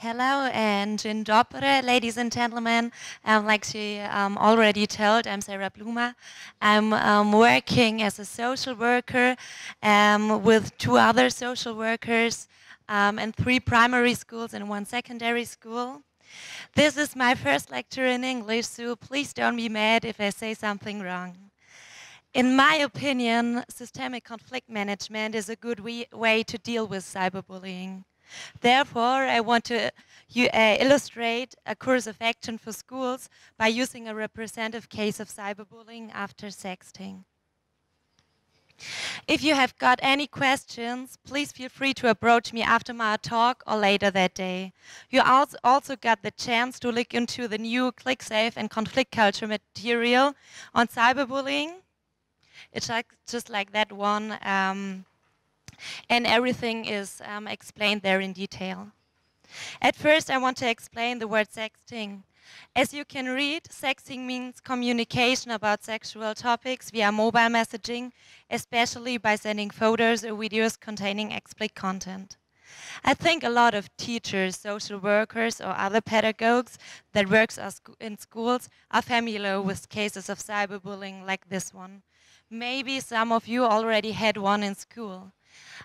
Hello and dzień dobry, ladies and gentlemen. Um, like she um, already told, I'm Sarah Bluma. I'm um, working as a social worker um, with two other social workers um, and three primary schools and one secondary school. This is my first lecture in English, so please don't be mad if I say something wrong. In my opinion, systemic conflict management is a good way to deal with cyberbullying. Therefore, I want to uh, illustrate a course of action for schools by using a representative case of cyberbullying after sexting. If you have got any questions, please feel free to approach me after my talk or later that day. You also got the chance to look into the new klicksafe and conflict culture material on cyberbullying. It's like, just like that one. Um, and everything is um, explained there in detail. At first, I want to explain the word sexting. As you can read, sexting means communication about sexual topics via mobile messaging, especially by sending photos or videos containing explicit content. I think a lot of teachers, social workers, or other pedagogues that works in schools are familiar with cases of cyberbullying like this one. Maybe some of you already had one in school.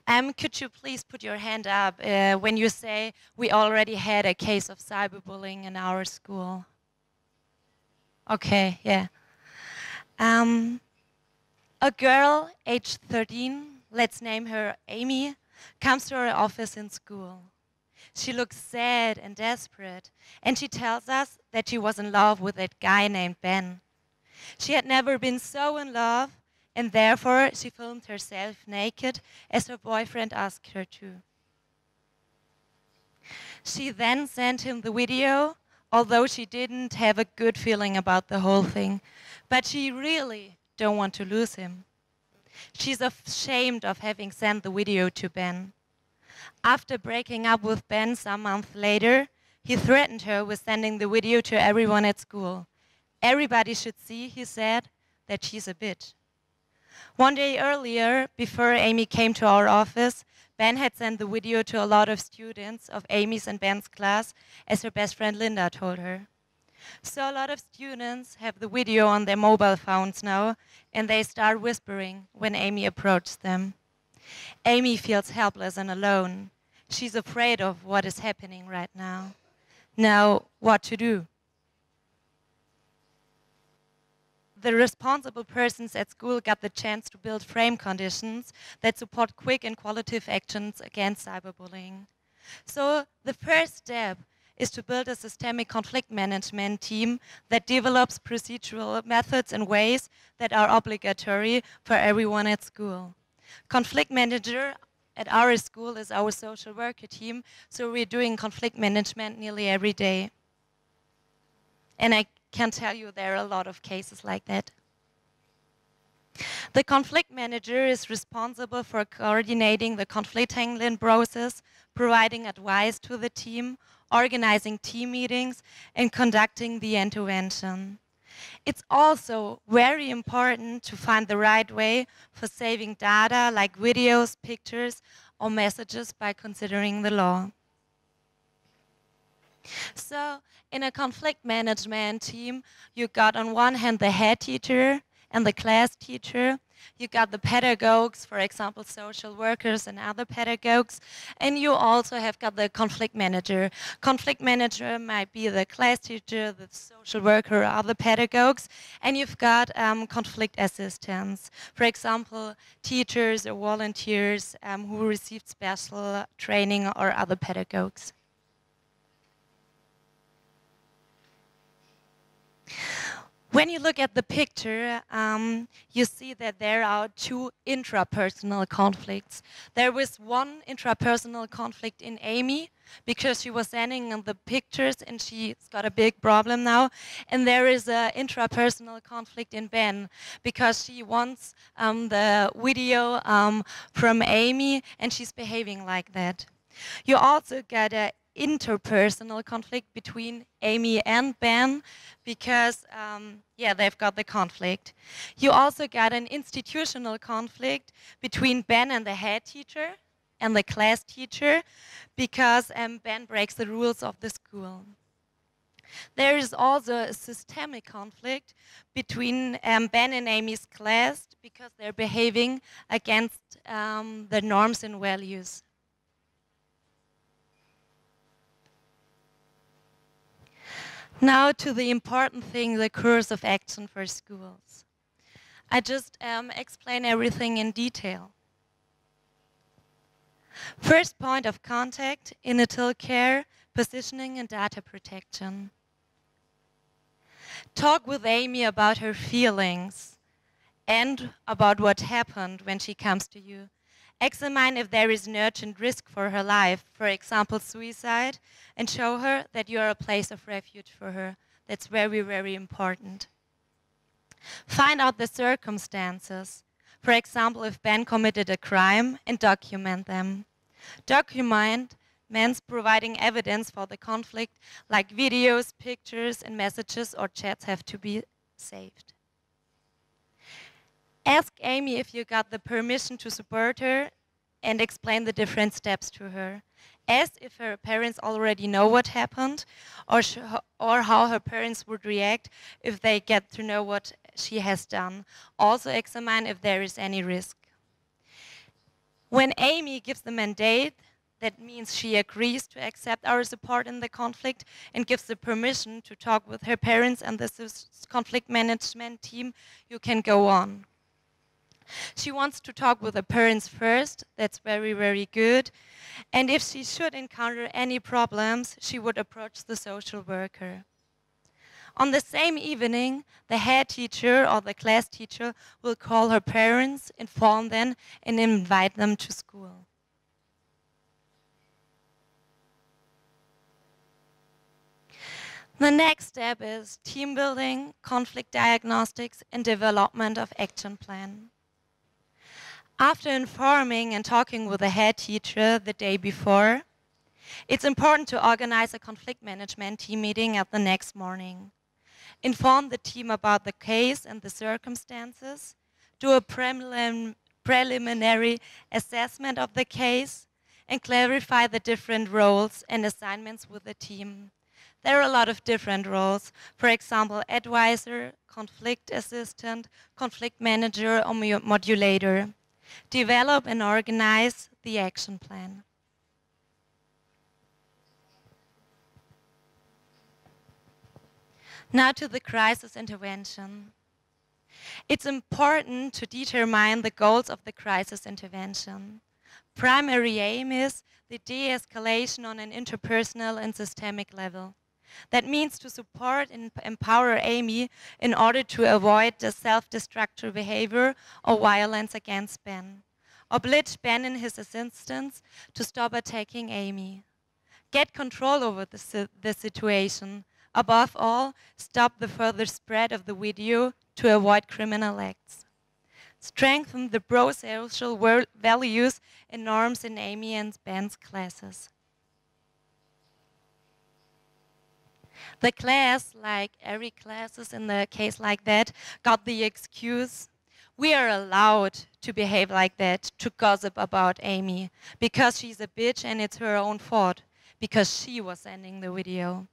Um, could you please put your hand up uh, when you say we already had a case of cyberbullying in our school? Okay, yeah. Um, a girl, age 13, let's name her Amy, comes to our office in school. She looks sad and desperate, and she tells us that she was in love with that guy named Ben. She had never been so in love and therefore she filmed herself naked as her boyfriend asked her to. She then sent him the video, although she didn't have a good feeling about the whole thing. But she really don't want to lose him. She's ashamed of having sent the video to Ben. After breaking up with Ben some months later, he threatened her with sending the video to everyone at school. Everybody should see, he said, that she's a bitch. One day earlier, before Amy came to our office, Ben had sent the video to a lot of students of Amy's and Ben's class, as her best friend Linda told her. So a lot of students have the video on their mobile phones now, and they start whispering when Amy approaches them. Amy feels helpless and alone. She's afraid of what is happening right now. Now, what to do? The responsible persons at school got the chance to build frame conditions that support quick and qualitative actions against cyberbullying. So the first step is to build a systemic conflict management team that develops procedural methods and ways that are obligatory for everyone at school. Conflict manager at our school is our social worker team, so we're doing conflict management nearly every day. And I can tell you there are a lot of cases like that. The conflict manager is responsible for coordinating the conflict handling process, providing advice to the team, organizing team meetings, and conducting the intervention. It's also very important to find the right way for saving data like videos, pictures, or messages by considering the law. So in a conflict management team, you got on one hand the head teacher and the class teacher. You got the pedagogues, for example, social workers and other pedagogues. And you also have got the conflict manager. Conflict manager might be the class teacher, the social worker, or other pedagogues. And you've got um, conflict assistants. For example, teachers or volunteers um, who received special training or other pedagogues. When you look at the picture, um, you see that there are two intrapersonal conflicts. There was one intrapersonal conflict in Amy because she was sending the pictures and she's got a big problem now. And there is an intrapersonal conflict in Ben because she wants um, the video um, from Amy and she's behaving like that. You also get an interpersonal conflict between Amy and Ben because, um, yeah, they've got the conflict. You also got an institutional conflict between Ben and the head teacher and the class teacher because um, Ben breaks the rules of the school. There is also a systemic conflict between um, Ben and Amy's class because they're behaving against um, the norms and values. Now to the important thing, the course of action for schools. I just um, explain everything in detail. First point of contact, initial care, positioning and data protection. Talk with Amy about her feelings and about what happened when she comes to you. Examine if there is an urgent risk for her life, for example, suicide, and show her that you are a place of refuge for her. That's very, very important. Find out the circumstances. For example, if Ben committed a crime, and document them. Document means providing evidence for the conflict, like videos, pictures, and messages or chats have to be saved. Ask Amy if you got the permission to support her and explain the different steps to her. Ask if her parents already know what happened or, or how her parents would react if they get to know what she has done. Also examine if there is any risk. When Amy gives the mandate, that means she agrees to accept our support in the conflict and gives the permission to talk with her parents and the conflict management team, you can go on. She wants to talk with her parents first. That's very, very good. And if she should encounter any problems, she would approach the social worker. On the same evening, the head teacher or the class teacher will call her parents, inform them, and invite them to school. The next step is team building, conflict diagnostics, and development of action plan. After informing and talking with the head teacher the day before, it's important to organize a conflict management team meeting at the next morning. Inform the team about the case and the circumstances, do a prelim preliminary assessment of the case, and clarify the different roles and assignments with the team. There are a lot of different roles. For example, advisor, conflict assistant, conflict manager, or modulator develop and organize the action plan. Now to the crisis intervention. It's important to determine the goals of the crisis intervention. Primary aim is the de-escalation on an interpersonal and systemic level. That means to support and empower Amy in order to avoid the self-destructive behavior or violence against Ben. Oblige Ben and his assistants to stop attacking Amy. Get control over the, the situation. Above all, stop the further spread of the video to avoid criminal acts. Strengthen the pro-social values and norms in Amy and Ben's classes. The class, like every classes in the case like that, got the excuse we are allowed to behave like that, to gossip about Amy, because she's a bitch and it's her own fault, because she was sending the video.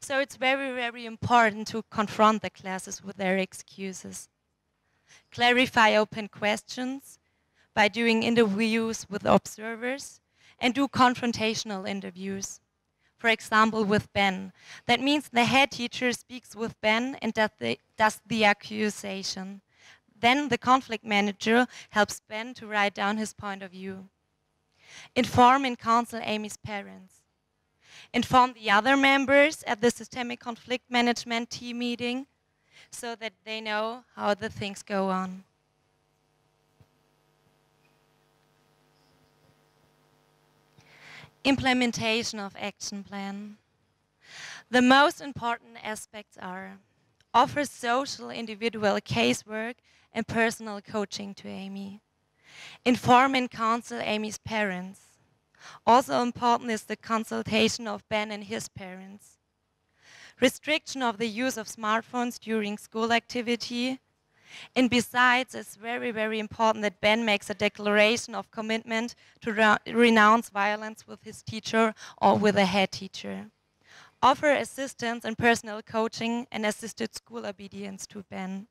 So it's very, very important to confront the classes with their excuses. Clarify open questions by doing interviews with observers and do confrontational interviews for example, with Ben. That means the head teacher speaks with Ben and does the, does the accusation. Then the conflict manager helps Ben to write down his point of view. Inform and counsel Amy's parents. Inform the other members at the systemic conflict management team meeting so that they know how the things go on. Implementation of action plan. The most important aspects are offer social individual casework and personal coaching to Amy. Inform and counsel Amy's parents. Also important is the consultation of Ben and his parents. Restriction of the use of smartphones during school activity And besides, it's very, very important that Ben makes a declaration of commitment to re renounce violence with his teacher or with a head teacher. Offer assistance and personal coaching and assisted school obedience to Ben.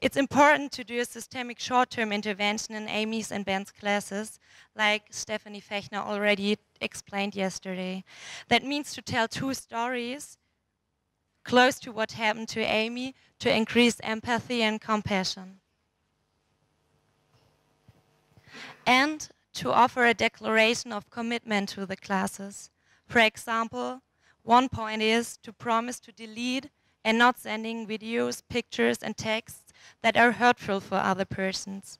It's important to do a systemic short-term intervention in Amy's and Ben's classes, like Stephanie Fechner already explained yesterday. That means to tell two stories close to what happened to Amy to increase empathy and compassion. And to offer a declaration of commitment to the classes. For example, one point is to promise to delete and not sending videos, pictures and texts that are hurtful for other persons.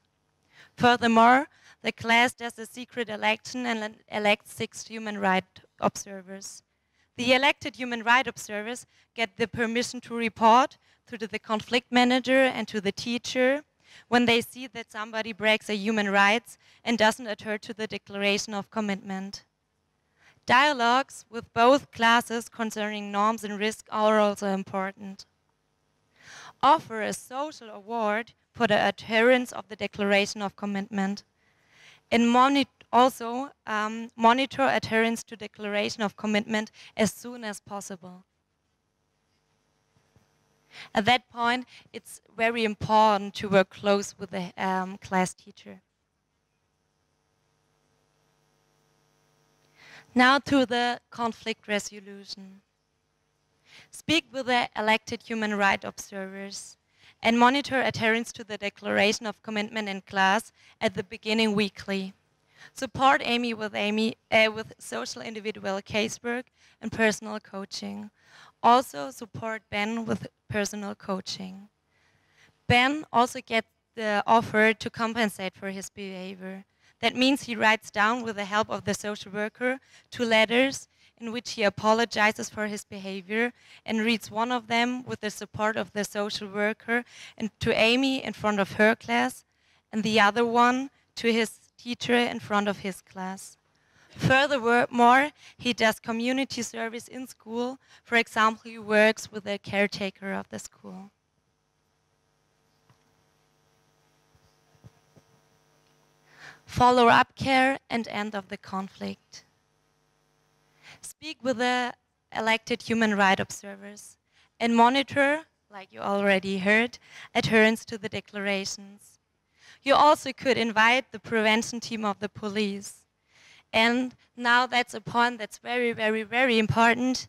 Furthermore, the class does a secret election and elects six human rights observers. The elected human rights observers get the permission to report to the conflict manager and to the teacher when they see that somebody breaks a human rights and doesn't adhere to the declaration of commitment. Dialogues with both classes concerning norms and risk are also important. Offer a social award for the adherence of the declaration of commitment. And monitor also, um, monitor adherence to declaration of commitment as soon as possible. At that point, it's very important to work close with the um, class teacher. Now to the conflict resolution. Speak with the elected human rights observers and monitor adherence to the declaration of commitment in class at the beginning weekly. Support Amy with Amy uh, with social individual casework and personal coaching. Also support Ben with personal coaching. Ben also gets the offer to compensate for his behavior. That means he writes down with the help of the social worker two letters in which he apologizes for his behavior and reads one of them with the support of the social worker and to Amy in front of her class and the other one to his teacher in front of his class. Furthermore, he does community service in school. For example, he works with the caretaker of the school. Follow-up care and end of the conflict. Speak with the elected human rights observers and monitor, like you already heard, adherence to the declarations. You also could invite the prevention team of the police. And now that's a point that's very, very, very important.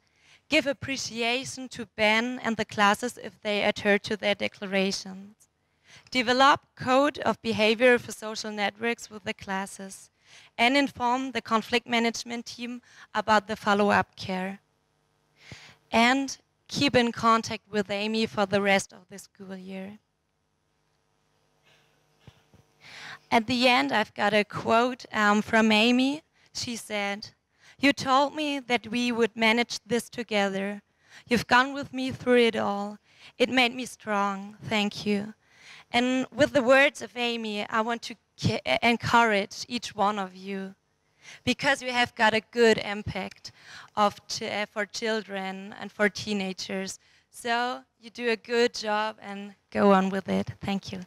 Give appreciation to Ben and the classes if they adhere to their declarations. Develop code of behavior for social networks with the classes and inform the conflict management team about the follow-up care. And keep in contact with Amy for the rest of the school year. At the end, I've got a quote um, from Amy. She said, You told me that we would manage this together. You've gone with me through it all. It made me strong. Thank you. And with the words of Amy, I want to encourage each one of you because we have got a good impact of uh, for children and for teenagers. So you do a good job and go on with it. Thank you.